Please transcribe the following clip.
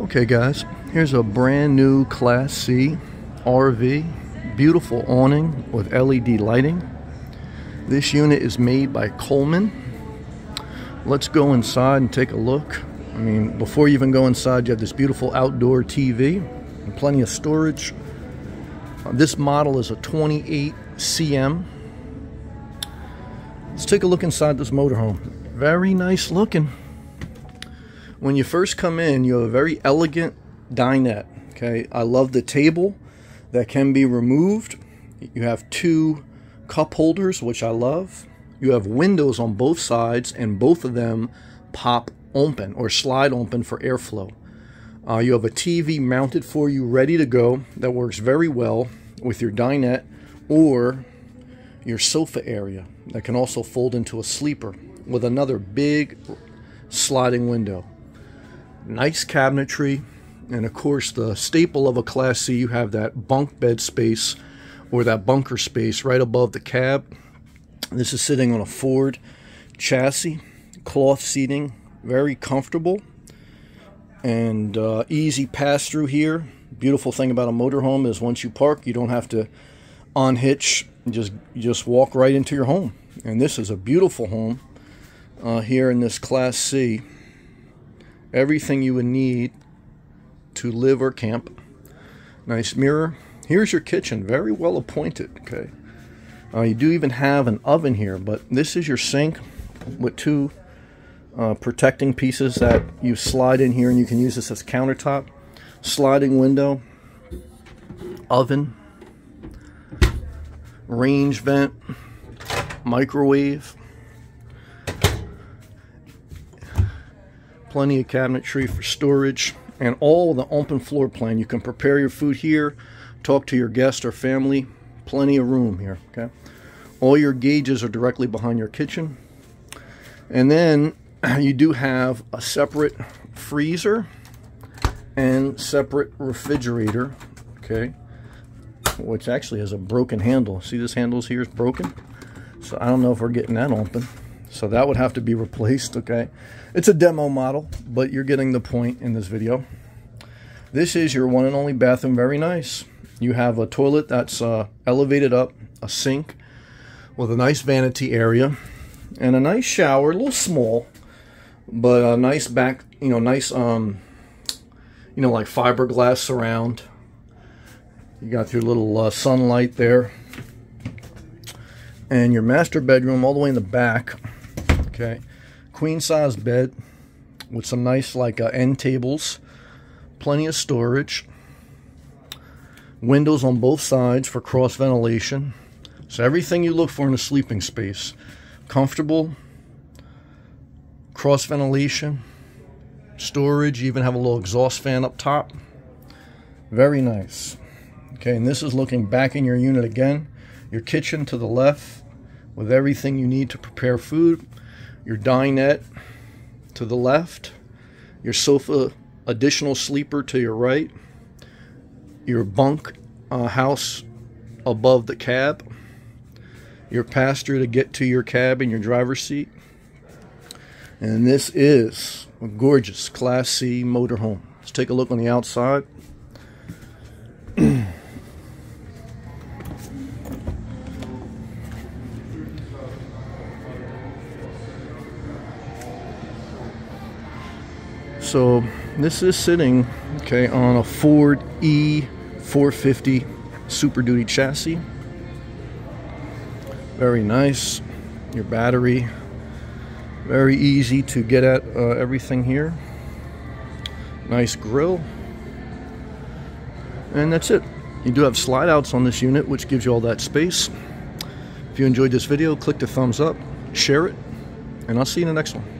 Okay guys, here's a brand new Class C RV, beautiful awning with LED lighting. This unit is made by Coleman. Let's go inside and take a look. I mean, before you even go inside, you have this beautiful outdoor TV and plenty of storage. This model is a 28 CM. Let's take a look inside this motorhome. Very nice looking. When you first come in, you have a very elegant dinette. Okay, I love the table that can be removed. You have two cup holders, which I love. You have windows on both sides, and both of them pop open or slide open for airflow. Uh, you have a TV mounted for you, ready to go, that works very well with your dinette or your sofa area that can also fold into a sleeper with another big sliding window nice cabinetry, and of course the staple of a Class C, you have that bunk bed space or that bunker space right above the cab. This is sitting on a Ford chassis, cloth seating, very comfortable and uh, easy pass through here. Beautiful thing about a motorhome is once you park, you don't have to unhitch, just just walk right into your home. And this is a beautiful home uh, here in this Class C everything you would need to live or camp. Nice mirror. Here's your kitchen, very well appointed. Okay, uh, you do even have an oven here, but this is your sink with two uh, protecting pieces that you slide in here, and you can use this as countertop. Sliding window, oven, range vent, microwave plenty of cabinetry for storage, and all the open floor plan. You can prepare your food here, talk to your guest or family. Plenty of room here, okay? All your gauges are directly behind your kitchen. And then you do have a separate freezer and separate refrigerator, okay? Which actually has a broken handle. See this handle's here is broken? So I don't know if we're getting that open. So that would have to be replaced, okay? It's a demo model, but you're getting the point in this video. This is your one and only bathroom, very nice. You have a toilet that's uh, elevated up, a sink with a nice vanity area, and a nice shower, a little small, but a nice back, you know, nice, um, you know, like fiberglass surround. You got your little uh, sunlight there. And your master bedroom all the way in the back Okay, queen size bed with some nice like uh, end tables, plenty of storage, windows on both sides for cross ventilation. So everything you look for in a sleeping space, comfortable, cross ventilation, storage. You even have a little exhaust fan up top. Very nice. Okay, and this is looking back in your unit again. Your kitchen to the left with everything you need to prepare food your dinette to the left, your sofa additional sleeper to your right, your bunk uh, house above the cab, your pasture to get to your cab and your driver's seat. And this is a gorgeous Class C motorhome. Let's take a look on the outside. So this is sitting, okay, on a Ford E450 Super Duty chassis. Very nice. Your battery, very easy to get at uh, everything here. Nice grill. And that's it. You do have slide outs on this unit, which gives you all that space. If you enjoyed this video, click the thumbs up, share it, and I'll see you in the next one.